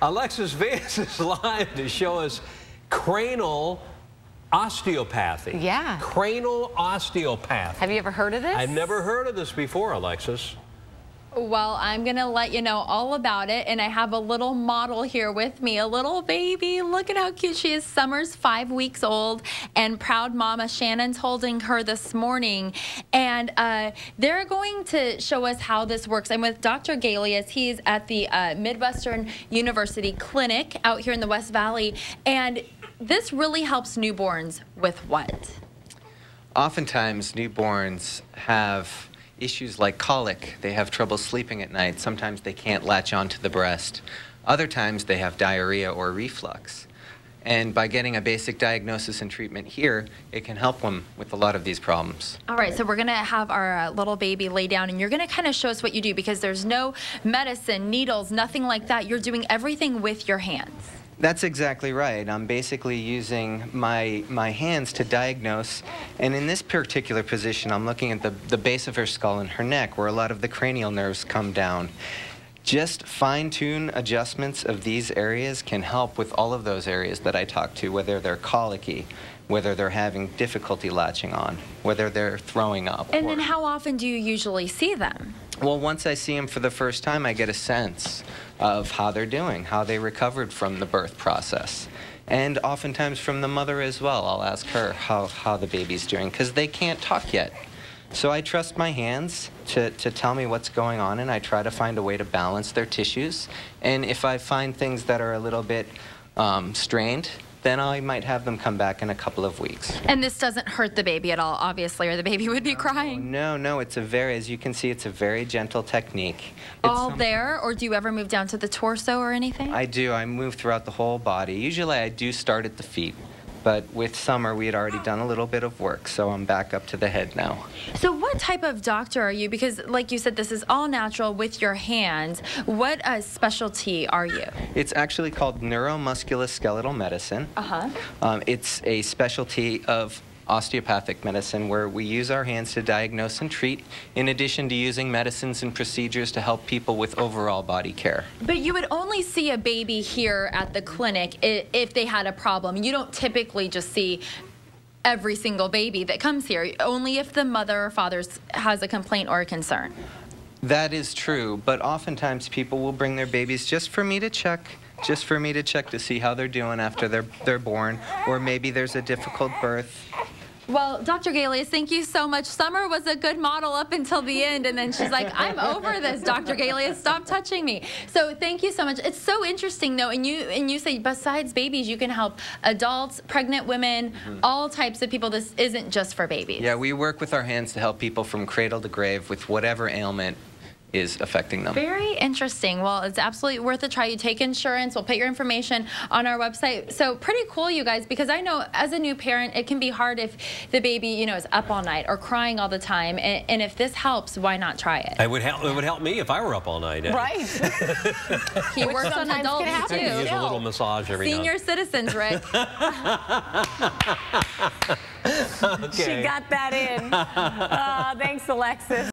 Alexis Vance is live to show us cranial osteopathy. Yeah. Cranial osteopathy. Have you ever heard of this? I've never heard of this before, Alexis. Well, I'm going to let you know all about it. And I have a little model here with me, a little baby. Look at how cute she is. Summer's five weeks old, and proud mama Shannon's holding her this morning. And uh, they're going to show us how this works. I'm with Dr. Gailius. He's at the uh, Midwestern University Clinic out here in the West Valley. And this really helps newborns with what? Oftentimes, newborns have issues like colic. They have trouble sleeping at night. Sometimes they can't latch onto the breast. Other times they have diarrhea or reflux. And by getting a basic diagnosis and treatment here, it can help them with a lot of these problems. All right, so we're going to have our uh, little baby lay down, and you're going to kind of show us what you do because there's no medicine, needles, nothing like that. You're doing everything with your hands. That's exactly right. I'm basically using my, my hands to diagnose. And in this particular position, I'm looking at the, the base of her skull and her neck, where a lot of the cranial nerves come down. Just fine-tune adjustments of these areas can help with all of those areas that I talk to, whether they're colicky, whether they're having difficulty latching on, whether they're throwing up. And then how often do you usually see them? Well, once I see them for the first time, I get a sense of how they're doing, how they recovered from the birth process. And oftentimes from the mother as well. I'll ask her how, how the baby's doing because they can't talk yet. So I trust my hands to, to tell me what's going on and I try to find a way to balance their tissues. And if I find things that are a little bit um, strained, then I might have them come back in a couple of weeks. And this doesn't hurt the baby at all, obviously, or the baby would be crying. No, no, it's a very, as you can see, it's a very gentle technique. It's all there, or do you ever move down to the torso or anything? I do. I move throughout the whole body. Usually I do start at the feet. But with summer, we had already done a little bit of work, so I'm back up to the head now. So what type of doctor are you? Because like you said, this is all natural with your hands. What uh, specialty are you? It's actually called neuromusculoskeletal medicine. Uh-huh. Um, it's a specialty of osteopathic medicine where we use our hands to diagnose and treat in addition to using medicines and procedures to help people with overall body care. But you would only see a baby here at the clinic if they had a problem. You don't typically just see every single baby that comes here, only if the mother or father has a complaint or a concern. That is true, but oftentimes people will bring their babies just for me to check just for me to check to see how they're doing after they're they're born or maybe there's a difficult birth well, Dr. Gailius, thank you so much. Summer was a good model up until the end, and then she's like, I'm over this, Dr. Gailius. Stop touching me. So thank you so much. It's so interesting, though, and you and you say besides babies, you can help adults, pregnant women, mm -hmm. all types of people. This isn't just for babies. Yeah, we work with our hands to help people from cradle to grave with whatever ailment is affecting them. Very interesting. Well, it's absolutely worth a try. You take insurance. We'll put your information on our website. So pretty cool, you guys, because I know as a new parent, it can be hard if the baby, you know, is up all night or crying all the time. And, and if this helps, why not try it? It would help. It would help me if I were up all night. Right. he works on adults too. Use a little massage every Senior now. citizens, Rick. okay. She got that in. Uh, thanks, Alexis.